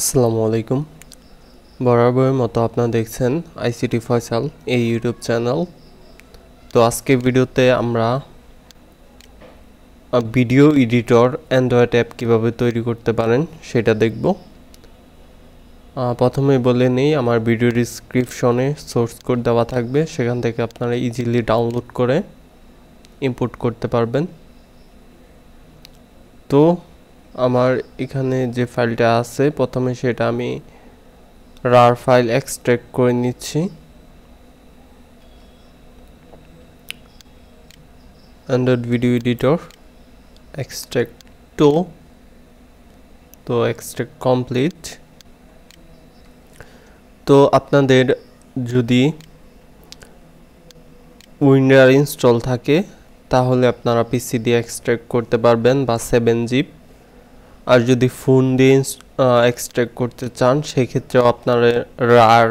আসসালামু আলাইকুম। বরাবরের মতো আপনারা দেখছেন আইসিটি ফয়সাল এই ইউটিউব চ্যানেল তো আজকে ভিডিওতে আমরা ভিডিও এডিটর অ্যান্ড্রয়েড অ্যাপ কীভাবে তৈরি করতে পারেন সেটা দেখব। প্রথমে বলে নেই, আমার ভিডিও ডিসক্রিপশনে সোর্স কোড দেওয়া থাকবে, সেখান থেকে আপনারা ইজিলি ডাউনলোড করে ইম্পোর্ট করতে পারবেন। তো আমার এখানে যে ফাইলটা আছে, প্রথমে সেটা আমি রার ফাইল এক্সট্রাক্ট করে নিচ্ছি। অ্যান্ড্রয়েড ভিডিও এডিটর এক্সট্রাক্ট তো তো এক্সট্রাক্ট কমপ্লিট তো আপনাদের যদি উইন্ডার ইনস্টল থাকে, তাহলে আপনারা পিসি দিয়ে এক্সট্রাক্ট করতে পারবেন বা সেভেন জিপ আর যদি ফোন দিয়ে এক্সট্রাক্ট করতে চান সেক্ষেত্রেও আপনার রার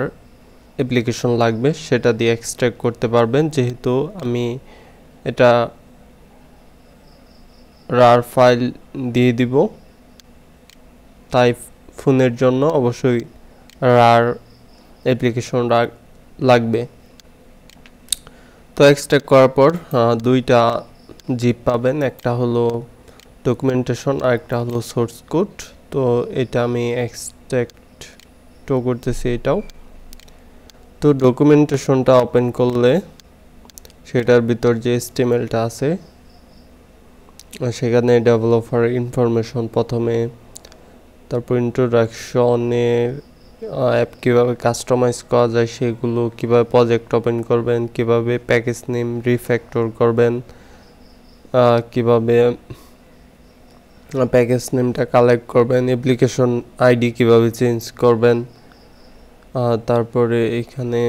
অ্যাপ্লিকেশন লাগবে। সেটা দিয়ে এক্সট্রাক্ট করতে পারবেন। যেহেতু আমি এটা রার ফাইল দিয়ে দিব। তাই ফোনের জন্য অবশ্যই রার অ্যাপ্লিকেশন লাগবে। তো এক্সট্রাক্ট করার পর দুইটা জিপ পাবেন। একটা হলো ডকুমেন্টেশন আর একটা হলো সোর্স কোড তো এটা আমি এক্সট্রাক্ট টো করতেছি এটাও। তো ডকুমেন্টেশনটা ওপেন করলে সেটার ভিতর যে স্টিমেলটা আছে সেখানে ডেভেলপার ইনফরমেশন প্রথমে, তারপর ইন্ট্রোডাকশনের অ্যাপ কীভাবে কাস্টমাইজ করা যায় সেগুলো, কীভাবে প্রজেক্ট ওপেন করবেন, কীভাবে প্যাকেজ নেম রিফ্যাক্টর করবেন কীভাবে প্যাকেজ নেমটা কালেক্ট করবেন অ্যাপ্লিকেশন আইডি কীভাবে চেঞ্জ করবেন তারপরে এখানে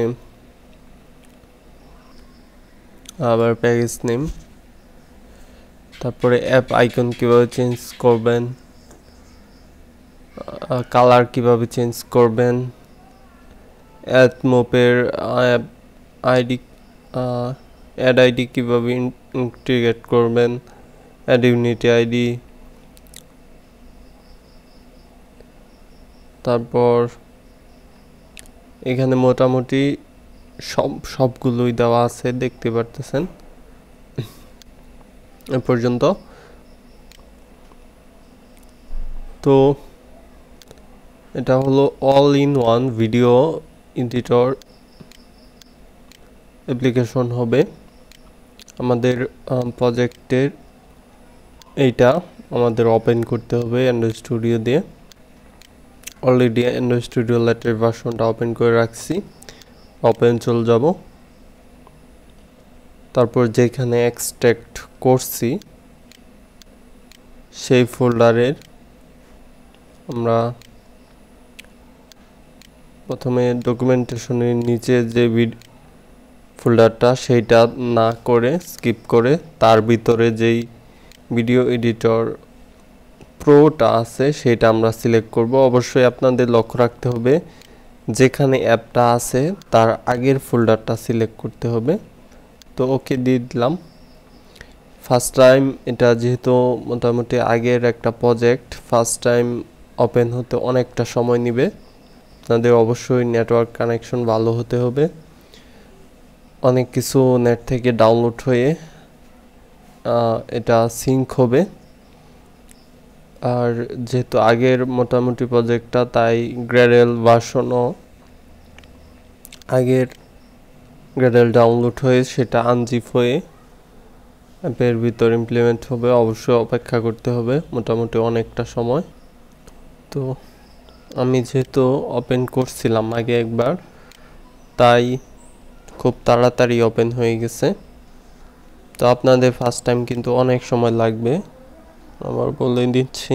আবার প্যাকেজ নেম তারপরে অ্যাপ আইকন কীভাবে চেঞ্জ করবেন কালার কীভাবে চেঞ্জ করবেন অ্যাড মোপের অ্যাপ আইডি অ্যাড আইডি কীভাবে ইন্টিগ্রেট করবেন অ্যাড ইউনিটি আইডি তারপর এখানে মোটামুটি সব, সবগুলোই দেওয়া আছে, দেখতে পারতেছেন। এ পর্যন্ত। তো এটা হলো all in one video editor application হবে। আমাদের প্রজেক্টের এইটা আমাদের ওপেন করতে হবে অ্যান্ড্রয়েড স্টুডিও দিয়ে। অলরেডি অ্যান্ড্রয়েড স্টুডিও লেটার ভার্সনটা ওপেন করে রাখছি। ওপেন চলে যাব। তারপর যেখানে এক্সট্রাক্ট করছি, সেই ফোল্ডারের আমরা প্রথমে ডকুমেন্টেশনের নিচে যে ফোল্ডারটা সেইটা না করে স্কিপ করে তার ভিতরে যেই ভিডিও এডিটর প্রোটা আছে, সেটা আমরা সিলেক্ট করব। অবশ্যই আপনাদের লক্ষ্য রাখতে হবে, যেখানে অ্যাপটা আছে, তার আগের ফোল্ডারটা সিলেক্ট করতে হবে। তো ওকে দিয়ে দিলাম। ফার্স্ট টাইম এটা যেহেতু মোটামুটি আগের একটা প্রজেক্ট ফার্স্ট টাইম ওপেন হতে অনেকটা সময় নেবে। আপনাদের অবশ্যই নেটওয়ার্ক কানেকশন ভালো হতে হবে। অনেক কিছু নেট থেকে ডাউনলোড হয়ে এটা সিঙ্ক হবে। আর যেহেতু আগের মোটামুটি প্রজেক্টটা তাই গ্রেডেল ভার্সনও আগের গ্রেডেল ডাউনলোড হয়ে সেটা আনজিপ হয়ে অ্যাপের ভিতর ইমপ্লিমেন্ট হবে। অবশ্যই অপেক্ষা করতে হবে মোটামুটি অনেকটা সময়। তো আমি যেহেতু ওপেন করছিলাম আগে একবার, তাই খুব তাড়াতাড়ি ওপেন হয়ে গেছে। তো আপনাদের ফার্স্ট টাইম কিন্তু অনেক সময় লাগবে। আবার বলে দিচ্ছি।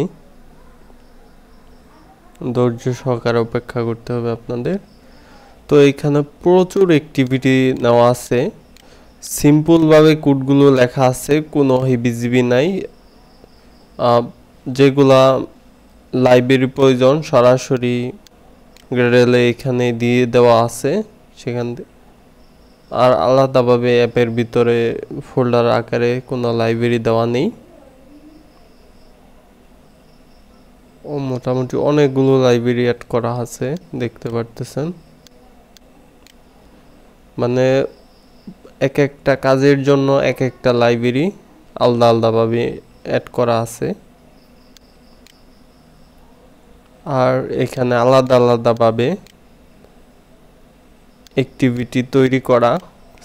ধৈর্য সহকারে অপেক্ষা করতে হবে আপনাদের। তো এখানে প্রচুর অ্যাক্টিভিটি নেওয়া আছে। সিম্পলভাবে কোডগুলো লেখা আছে, কোনো হিবিজিবি নাই। যেগুলা লাইব্রেরি প্রয়োজন, সরাসরি গ্রেডেলে এখানে দিয়ে দেওয়া আছে। সেখান আর আলাদাভাবে অ্যাপের ভিতরে ফোল্ডার আকারে কোনো লাইব্রেরি দেওয়া নেই। ও মোটামুটি অনেকগুলো লাইব্রেরি অ্যাড করা আছে, দেখতে পারতেছেন। মানে এক একটা কাজের জন্য এক একটা লাইব্রেরি আলাদা আলাদাভাবে অ্যাড করা আছে। আর এখানে আলাদা আলাদাভাবে অ্যাক্টিভিটি তৈরি করা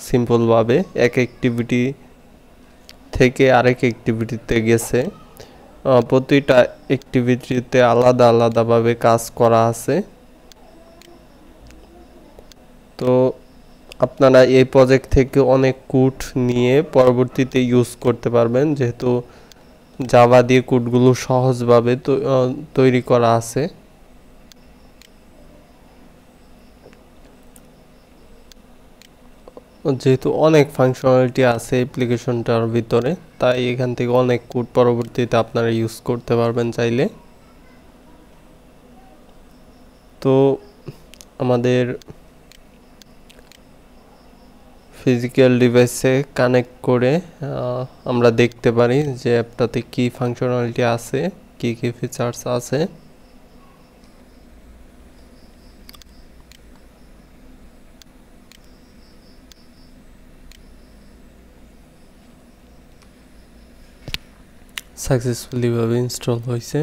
সিম্পলভাবে এক অ্যাক্টিভিটি থেকে আরেক অ্যাক্টিভিটিতে গেছে। প্রতিটা অ্যাক্টিভিটিতে আলাদা আলাদাভাবে কাজ করা আছে। তো আপনারা এই প্রজেক্ট থেকে অনেক কুট নিয়ে পরবর্তীতে ইউজ করতে পারবেন, যেহেতু জাভা দিয়ে কুটগুলো সহজভাবে তৈরি করা আছে। যেহেতু অনেক ফাংশনালিটি আছে অ্যাপ্লিকেশনটার ভিতরে, তাই এখান থেকে অনেক কোড পরবর্তীতে আপনারা ইউজ করতে পারবেন চাইলে। তো আমাদের ফিজিক্যাল ডিভাইসে কানেক্ট করে আমরা দেখতে পারি যে অ্যাপটাতে কি ফাংশনালিটি আছে, কি কি ফিচার্স আছে। সাকসেসফুলিভাবে ইনস্টল হয়েছে।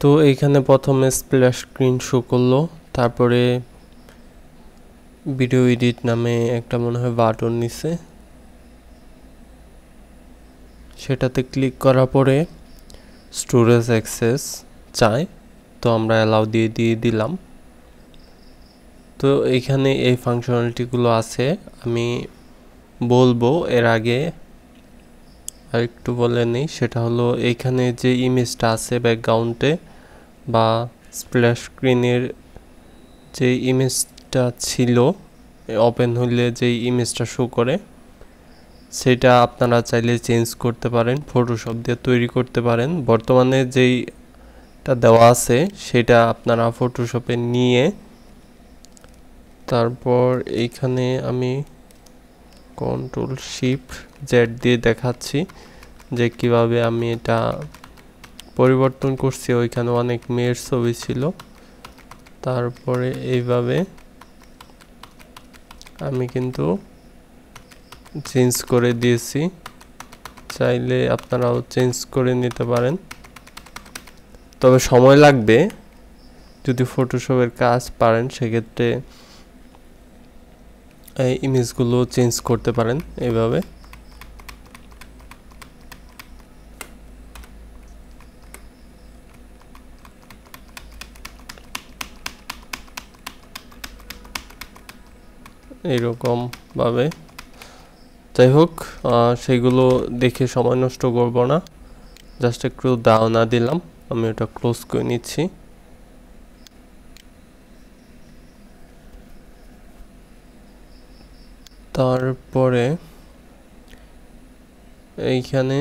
তো এইখানে প্রথমে স্প্ল্যাশ স্ক্রিন শো করল, তারপরে ভিডিও এডিট নামে একটা মনে হয় বাটন নিছে। সেটাতে ক্লিক করার পরে স্টোরেজ অ্যাক্সেস চায় তো আমরা অ্যালাউ দিয়ে দিয়ে দিলাম। তো এইখানে এই ফাংশনালিটিগুলো আছে, আমি বলব এর আগে আর একটু বলে নিই, সেটা হলো এইখানে যে ইমেজটা আছে ব্যাকগ্রাউন্ডে বা স্প্ল্যাশ স্ক্রিনের যে ইমেজটা ছিল ওপেন হলে যে ইমেজটা শো করে, সেটা আপনারা চাইলে চেঞ্জ করতে পারেন ফটোশপ দিয়ে তৈরি করতে পারেন। বর্তমানে যেইটা দেওয়া আছে, সেটা আপনারা ফটোশপে নিয়ে তারপর এইখানে আমি কন্ট্রোল শিফট জেড দিয়ে দেখাচ্ছি যে কীভাবে আমি এটা পরিবর্তন করছি। ওইখানে অনেক মেয়ের ছবি ছিল। তারপরে এইভাবে আমি কিন্তু চেঞ্জ করে দিয়েছি। চাইলে আপনারাও চেঞ্জ করে নিতে পারেন। তবে সময় লাগবে। যদি ফটোশপের কাজ পারেন, সেক্ষেত্রে এই ইমেজগুলো চেঞ্জ করতে পারেন এইভাবে। এইরকমভাবে। যাই হোক সেগুলো দেখে সময় নষ্ট করব না। জাস্ট একটু দাওনা দিলাম, আমি ওটা ক্লোজ করে নিচ্ছি। তারপরে এইখানে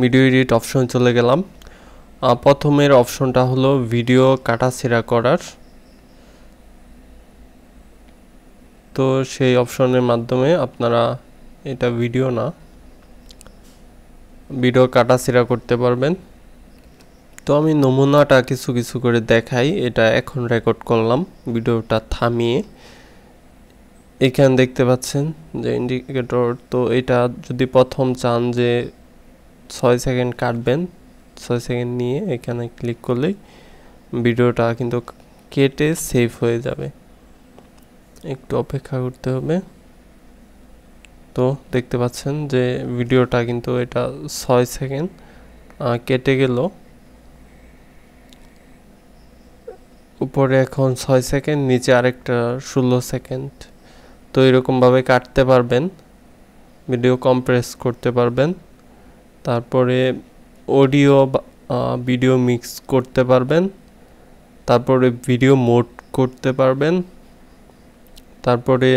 ভিডিও এডিট অপশন চলে গেলাম। প্রথমের অপশনটা হলো ভিডিও কাটা কাটাছেড়া করার। তো সেই অপশনের মাধ্যমে আপনারা এটা ভিডিও না ভিডিও কাটাছেড়া করতে পারবেন। তো আমি নমুনাটা কিছু কিছু করে দেখাই, এটা এখন রেকর্ড করলাম ভিডিওটা থামিয়ে। এখানে দেখতে পাচ্ছেন যে ইন্ডিকেটর তো এটা যদি প্রথম চান যে ছয় সেকেন্ড কাটবেন, ছয় সেকেন্ড নিয়ে এখানে ক্লিক করলেই ভিডিওটা কিন্তু কেটে সেভ হয়ে যাবে। একটু অপেক্ষা করতে হবে। তো দেখতে পাচ্ছেন যে ভিডিওটা কিন্তু এটা ছয় সেকেন্ড কেটে গেল। উপরে এখন ছয় সেকেন্ড, নিচে আরেকটা ষোলো সেকেন্ড। তো এরকমভাবে কাটতে পারবেন, ভিডিও কম্প্রেস করতে পারবেন। তারপরে অডিও ভিডিও মিক্স করতে পারবেন। তারপরে ভিডিও মোড করতে পারবেন। তারপরে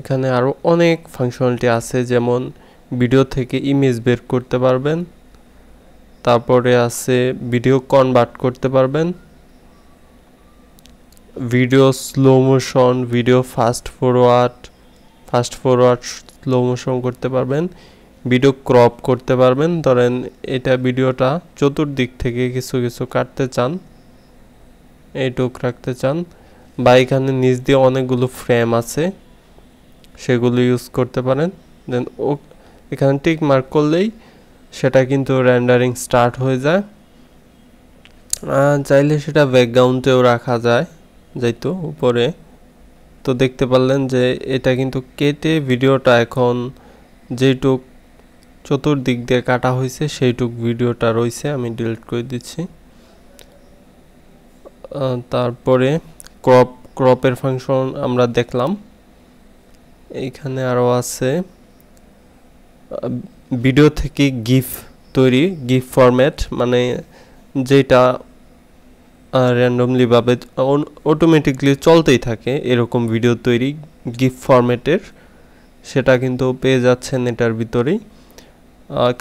এখানে আরও অনেক ফাংশনালিটি আছে, যেমন ভিডিও থেকে ইমেজ বের করতে পারবেন, তারপরে আছে ভিডিও কনভার্ট করতে পারবেন video slow motion video fast forward fast forward slow motion করতে পারবেন ভিডিও ক্রপ করতে পারবেন। ধরেন এটা ভিডিওটা চতুর্দিক থেকে কিছু কিছু কাটতে চান, এইটুক রাখতে চান। বা এখানে নিচ দিয়ে অনেকগুলো ফ্রেম আছে, সেগুলো ইউজ করতে পারেন। দেন ও, এখানে টিক মার্ক করলেই সেটা কিন্তু র্যান্ডারিং স্টার্ট হয়ে যায়। চাইলে সেটা ব্যাকগ্রাউন্ডেও রাখা যায়, যাইতো উপরে। তো দেখতে পারলেন যে এটা কিন্তু কেটে ভিডিওটা এখন যেটুক চতুর্দিক দিয়ে কাটা হয়েছে, সেইটুক ভিডিওটা রয়েছে, আমি ডিলিট করে দিচ্ছি। তারপরে ক্রপ ক্রপের ফাংশন আমরা দেখলাম। এইখানে আরও আছে ভিডিও থেকে গিফ তৈরি গিফ ফরম্যাট মানে যেটা র্যান্ডমলিভাবে অটোমেটিকলি চলতেই থাকে, এরকম ভিডিও তৈরি গিফ ফরম্যাটের সেটা কিন্তু পেয়ে যাচ্ছেন এটার ভিতরেই।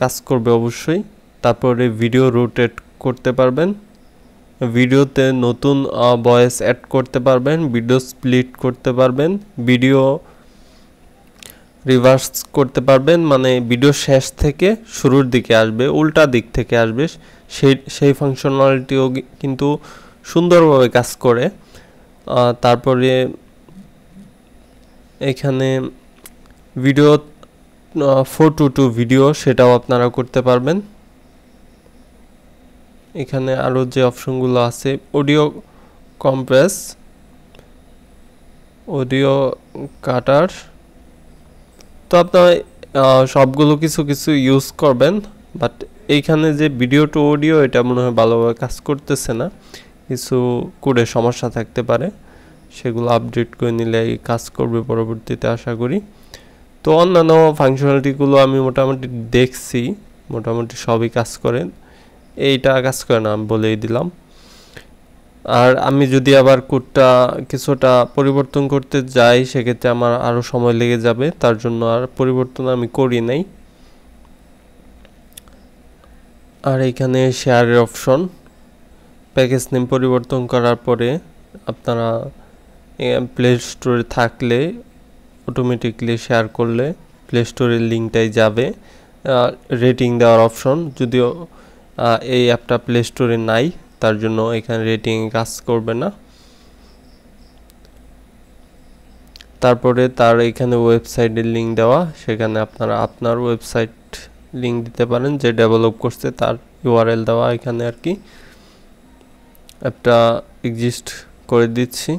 কাজ করবে অবশ্যই। তারপরে ভিডিও রোটেট করতে পারবেন। ভিডিওতে নতুন ভয়েস অ্যাড করতে পারবেন ভিডিও স্প্লিট করতে পারবেন ভিডিও রিভার্স করতে পারবেন মানে ভিডিও শেষ থেকে শুরুর দিকে আসবে, উল্টা দিক থেকে আসবে সেই সেই ফাংশনালিটিও কিন্তু সুন্দরভাবে কাজ করে। তারপরে এখানে ভিডিও ফটো টু ভিডিও সেটাও আপনারা করতে পারবেন। এখানে আরও যে অপশনগুলো আছে অডিও কম্প্রেস অডিও কাটার তো আপনার সবগুলো কিছু কিছু ইউজ করবেন বাট এইখানে যে ভিডিও টু অডিও এটা মনে হয় ভালোভাবে কাজ করতেছে না। কিছু করে সমস্যা থাকতে পারে, সেগুলো আপডেট করে নিলে কাজ করবে পরবর্তীতে, আশা করি। তো অন্যান্য ফাংশনালিটিগুলো আমি মোটামুটি দেখছি, মোটামুটি সবই কাজ করে। এইটা কাজ করে না আমি বলেই দিলাম। আর আমি যদি আবার কোডটা কিছুটা পরিবর্তন করতে যাই, সেক্ষেত্রে আমার আরও সময় লেগে যাবে, তার জন্য আর পরিবর্তন আমি করি নাই। আর এখানে শেয়ারের অপশন। প্যাকেজ নেম পরিবর্তন করার পরে আপনারা প্লে স্টোরে থাকলে অটোমেটিকলি শেয়ার করলে প্লে স্টোরের লিঙ্কটাই যাবে। রেটিং দেওয়ার অপশন যদিও এই অ্যাপটা প্লে স্টোরে নাই, তার জন্য এখানে রেটিং কাজ করবে না। তারপরে তার এখানে ওয়েবসাইটের লিঙ্ক দেওয়া, সেখানে আপনারা আপনার ওয়েবসাইট লিঙ্ক দিতে পারেন, যে ডেভেলপ করছে তার ইউআরএল দেওয়া এখানে আর কি। একটা এক্সিস্ট করে দিচ্ছি।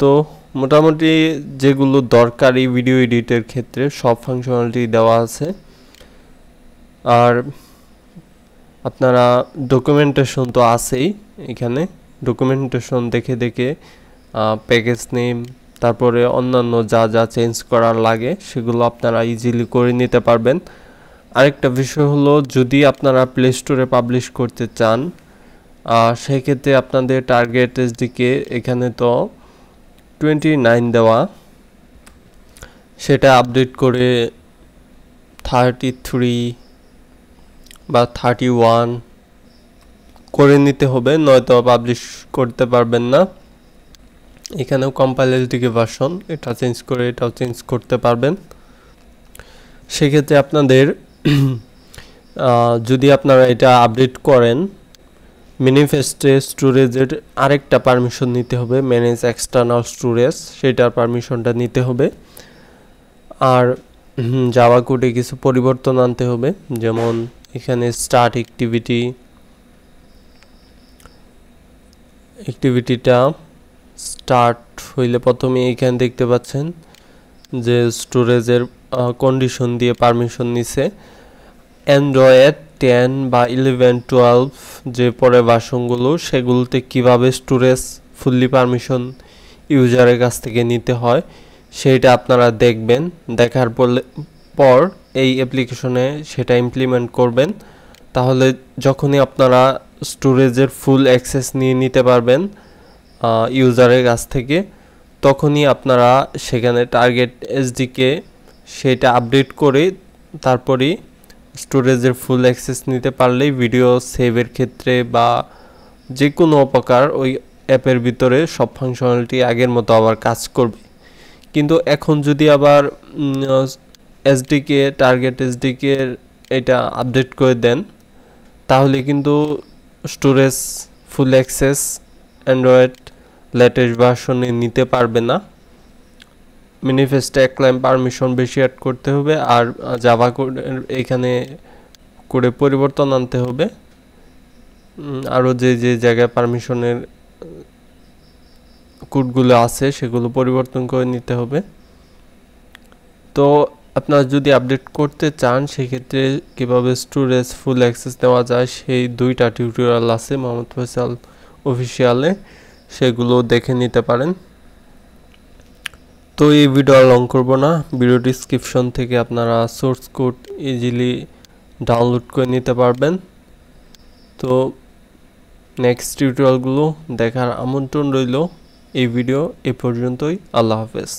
তো মোটামুটি যেগুলো দরকারি ভিডিও এডিটের ক্ষেত্রে সব ফাংশনালিটি দেওয়া আছে। আর আপনারা ডকুমেন্টেশন তো আছেই এখানে। ডকুমেন্টেশন দেখে দেখে প্যাকেজ নেম তারপরে অন্যান্য যা যা চেঞ্জ করার লাগে, সেগুলো আপনারা ইজিলি করে নিতে পারবেন। আরেকটা বিষয় হলো, যদি আপনারা প্লে স্টোরে পাবলিশ করতে চান সেক্ষেত্রে আপনাদের টার্গেট এসডিকে এখানে তো টোয়েন্টি নাইন দেওয়া। সেটা আপডেট করে থার্টি থ্রি বা থার্টি ওয়ান করে নিতে হবে, নয়তো পাবলিশ করতে পারবেন না। এখানেও কম্পাইলের দিকে ভার্সন এটা চেঞ্জ করে এটাও চেঞ্জ করতে পারবেন। সেক্ষেত্রে আপনাদের যদি আপনারা এটা আপডেট করেন ম্যানিফেস্টে স্টোরেজের আরেকটা পারমিশন নিতে হবে ম্যানেজ এক্সটার্নাল স্টোরেজ সেটার পারমিশনটা নিতে হবে। আর জাভা কোডে কিছু পরিবর্তন আনতে হবে, যেমন এখানে স্টার্ট অ্যাক্টিভিটি অ্যাক্টিভিটিটা স্টার্ট হইলে প্রথমে এইখানে দেখতে পাচ্ছেন যে স্টোরেজের কন্ডিশন দিয়ে পারমিশন নিছে। অ্যান্ড্রয়েড টেন বা ইলেভেন টুয়েলভ যে পরে ভার্সনগুলো সেগুলোতে কীভাবে স্টোরেজ ফুললি পারমিশন ইউজারের কাছ থেকে নিতে হয় সেইটা আপনারা দেখবেন। দেখার পর এই অ্যাপ্লিকেশনে সেটা ইমপ্লিমেন্ট করবেন। তাহলে যখনই আপনারা স্টোরেজের ফুল অ্যাক্সেস নিয়ে নিতে পারবেন ইউজারের কাছ থেকে, তখনই আপনারা সেখানে টার্গেট এসডিকে সেটা আপডেট করে তারপরেই স্টোরেজের ফুল অ্যাক্সেস নিতে পারলেই ভিডিও সেভের ক্ষেত্রে বা যে কোনো প্রকার ওই অ্যাপের ভিতরে সব ফাংশনালিটি আগের মতো আবার কাজ করবে। কিন্তু এখন যদি আবার এসডিকে টার্গেট এসডিকে এটা আপডেট করে দেন। তাহলে কিন্তু storage full access android latest ভার্সনে নিতে পারবে না। মিনিফেস্টে ক্লাইম পারমিশন বেশি অ্যাড করতে হবে আর জাভা কোড এখানে করে পরিবর্তন আনতে হবে। আরও যে যে জায়গায় পারমিশনের কোডগুলো আছে সেগুলো পরিবর্তন করে নিতে হবে। তো আপনারা যদি আপডেট করতে চান, সেক্ষেত্রে কীভাবে স্টোরেজ ফুল অ্যাক্সেস দেওয়া যায়, সেই দুইটা টিউটোরিয়াল আছে মোহাম্মদ ফয়সাল অফিসিয়ালে সেগুলো দেখে নিতে পারেন। তো এই ভিডিও আর লং করব না। ভিডিও ডিসক্রিপশন থেকে আপনারা সোর্স কোড ইজিলি ডাউনলোড করে নিতে পারবেন। তো নেক্সট টিউটোরিয়ালগুলো দেখার আমন্ত্রণ রইল। এই ভিডিও এ পর্যন্তই। আল্লাহ হাফেজ।